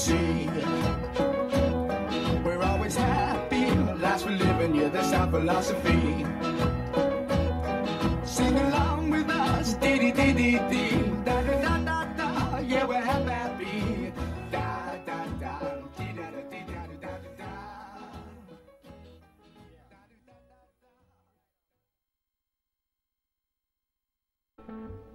see. We're always happy, The last we're living, yeah, that's our philosophy. Sing along with us, dee dee dee dee dee, da da da da da, yeah, we're happy. Da da da, dee da da dee da da da. da.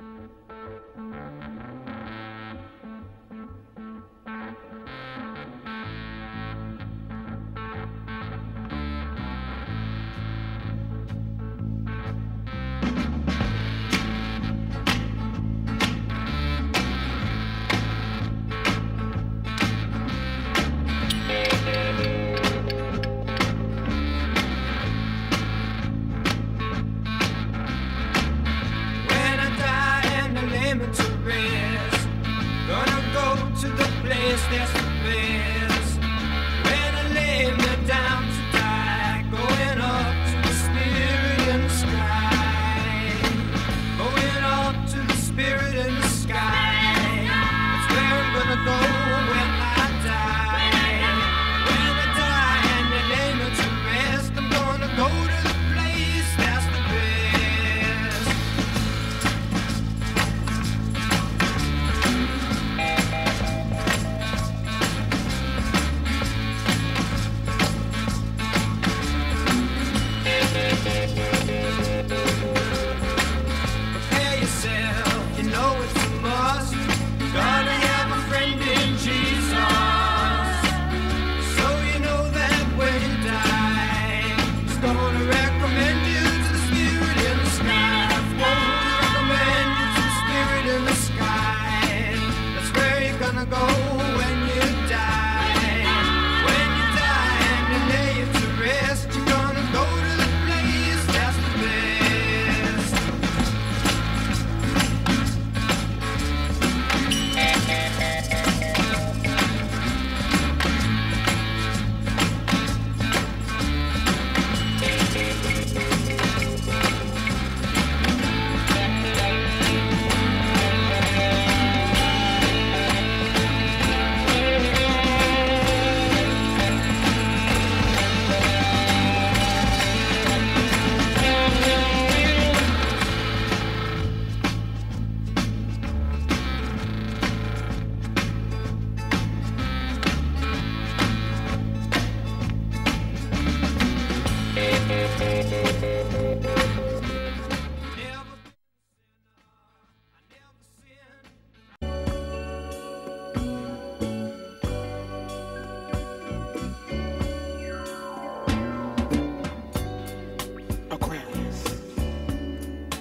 Aquarius,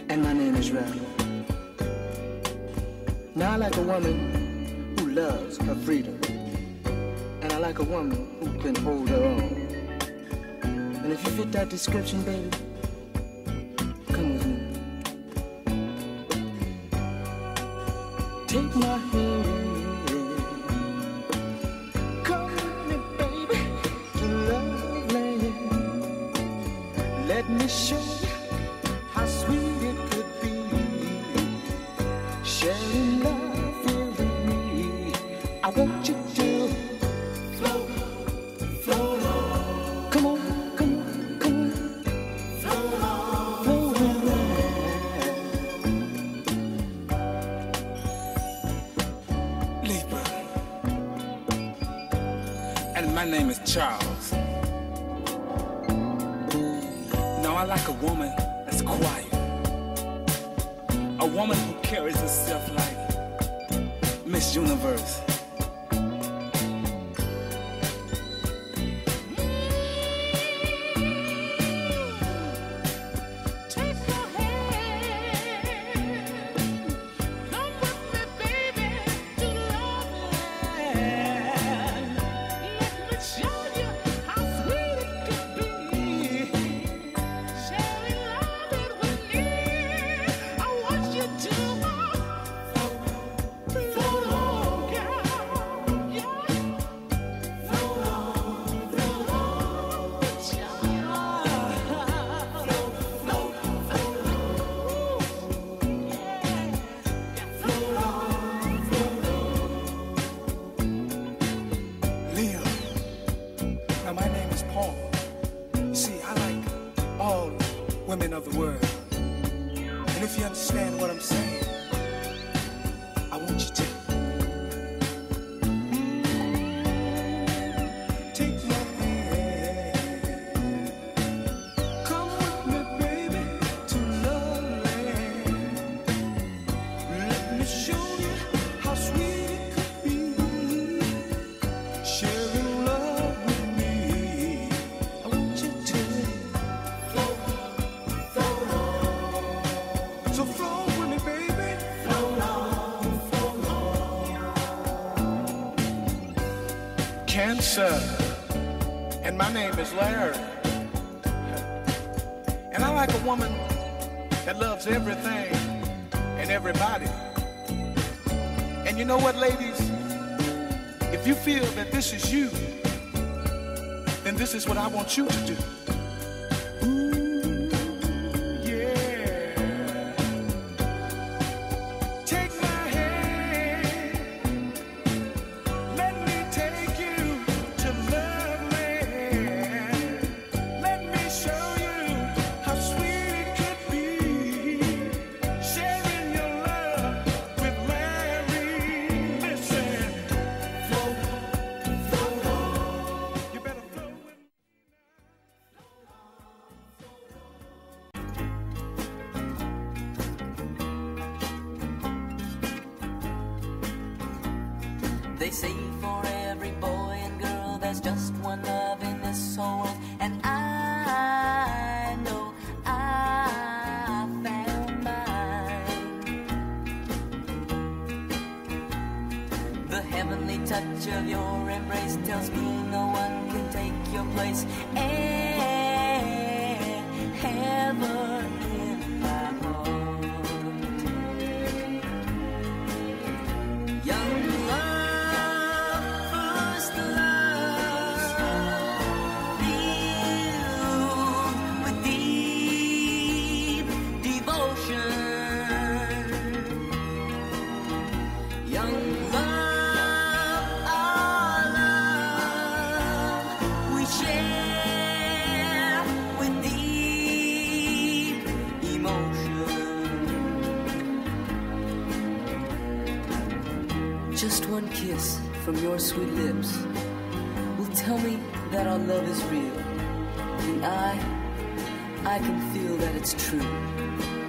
and my name is Ralph. Now I like a woman who loves her freedom, and I like a woman who can hold her own. And if you fit that description, baby, Let me show you how sweet. is quiet. A woman who carries herself like Miss Universe. I'm saying, Cancer, and my name is Larry. And I like a woman that loves everything and everybody. And you know what, ladies? If you feel that this is you, then this is what I want you to do. They say for every boy and girl there's just one love in this whole world, and I know I found mine. The heavenly touch of your embrace tells me no one can take your place. And heaven your sweet lips will tell me that our love is real. And I, I can feel that it's true.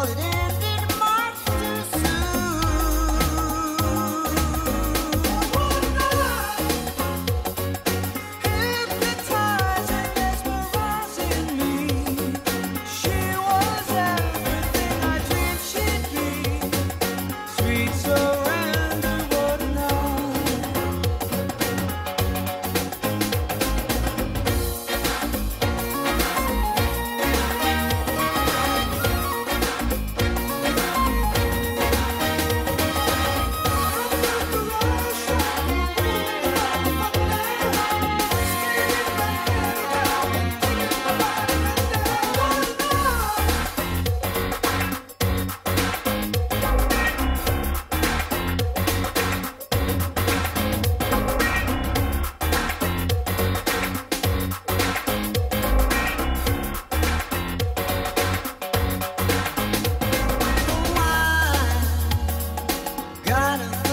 all it is. gotta